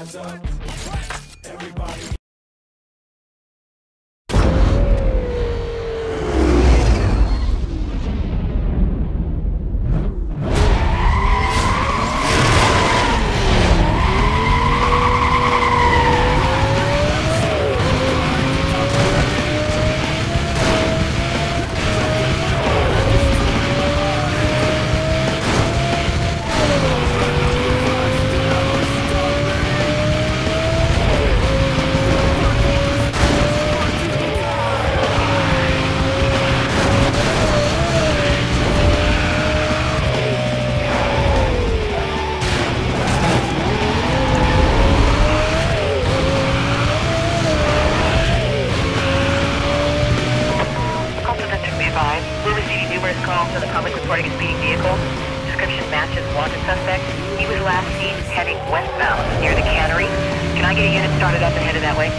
rise up. Uh, calls from the public reporting a speeding vehicle. Description matches wanted suspect. He was last seen heading westbound near the cannery. Can I get a unit started up and headed that way?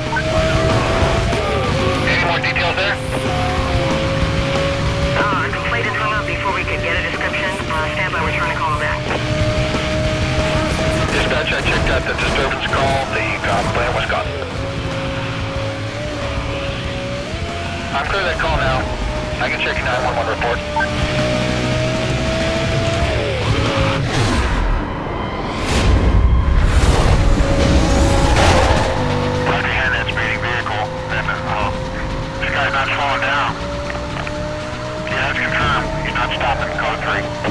Any more details there? Uh, complaint had hung up before we could get a description. Uh, stand by, we're trying to call him back. Dispatch, I checked out the disturbance call. The complaint was gone. I'm clear that call now. I can check your 911 report. Stopping.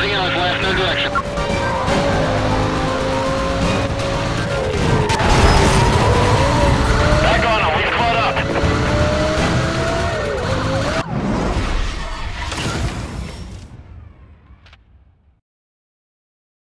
Zero, left no direction.